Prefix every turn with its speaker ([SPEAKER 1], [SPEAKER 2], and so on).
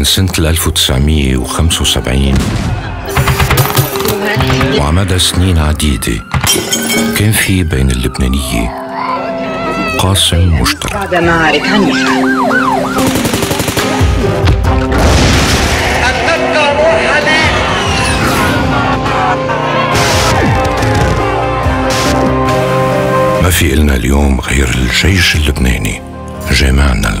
[SPEAKER 1] من سنة 1975 وعمدى سنين عديدة. كان في بين اللبنانية قاسم مشترك.
[SPEAKER 2] بعد معارك عنيفة
[SPEAKER 1] ما في إلنا اليوم غير الجيش اللبناني جامعنا